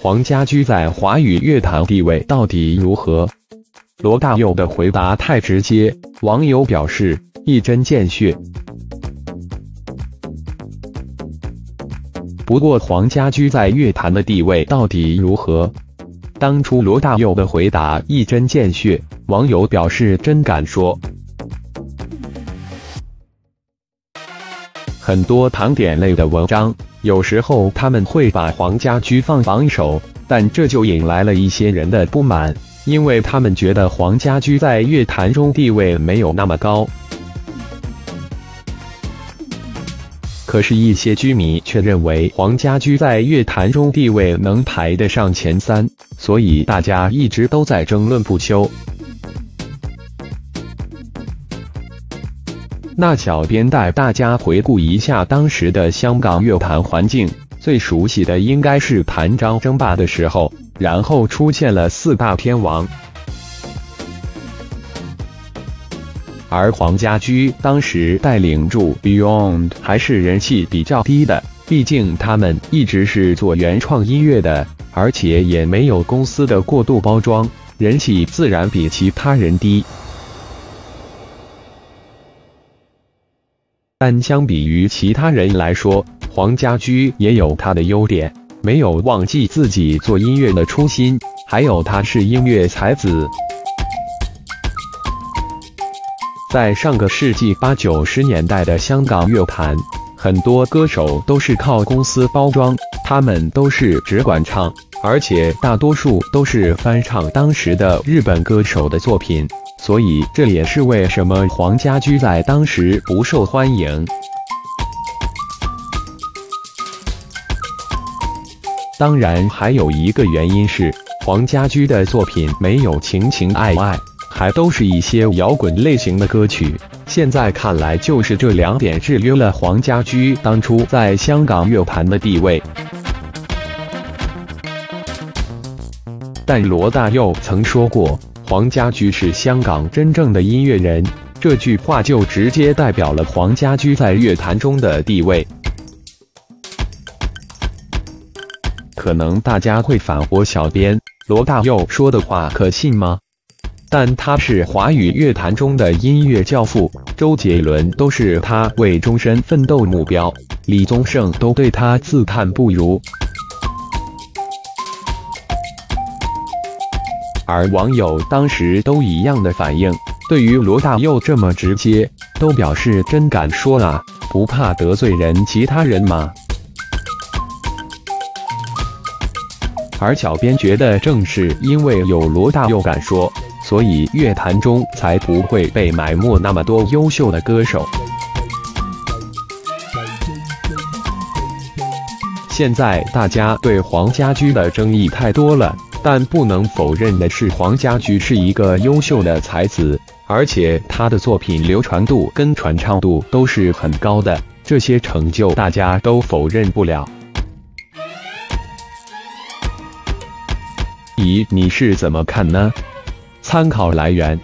黄家驹在华语乐坛地位到底如何？罗大佑的回答太直接，网友表示一针见血。不过，黄家驹在乐坛的地位到底如何？当初罗大佑的回答一针见血，网友表示真敢说。很多糖点类的文章，有时候他们会把黄家驹放榜首，但这就引来了一些人的不满，因为他们觉得黄家驹在乐坛中地位没有那么高。可是，一些居民却认为黄家驹在乐坛中地位能排得上前三，所以大家一直都在争论不休。那小编带大家回顾一下当时的香港乐坛环境，最熟悉的应该是谭张争霸的时候，然后出现了四大天王。而黄家驹当时带领住 Beyond 还是人气比较低的，毕竟他们一直是做原创音乐的，而且也没有公司的过度包装，人气自然比其他人低。但相比于其他人来说，黄家驹也有他的优点，没有忘记自己做音乐的初心，还有他是音乐才子。在上个世纪八九十年代的香港乐坛，很多歌手都是靠公司包装，他们都是只管唱，而且大多数都是翻唱当时的日本歌手的作品，所以这也是为什么黄家驹在当时不受欢迎。当然，还有一个原因是黄家驹的作品没有情情爱爱。还都是一些摇滚类型的歌曲，现在看来就是这两点制约了黄家驹当初在香港乐坛的地位。但罗大佑曾说过，黄家驹是香港真正的音乐人，这句话就直接代表了黄家驹在乐坛中的地位。可能大家会反驳小编，罗大佑说的话可信吗？但他是华语乐坛中的音乐教父，周杰伦都是他为终身奋斗目标，李宗盛都对他自叹不如。而网友当时都一样的反应，对于罗大佑这么直接，都表示真敢说啊，不怕得罪人其他人吗？而小编觉得，正是因为有罗大佑敢说。所以乐坛中才不会被埋没那么多优秀的歌手。现在大家对黄家驹的争议太多了，但不能否认的是，黄家驹是一个优秀的才子，而且他的作品流传度跟传唱度都是很高的，这些成就大家都否认不了。咦，你是怎么看呢？参考来源。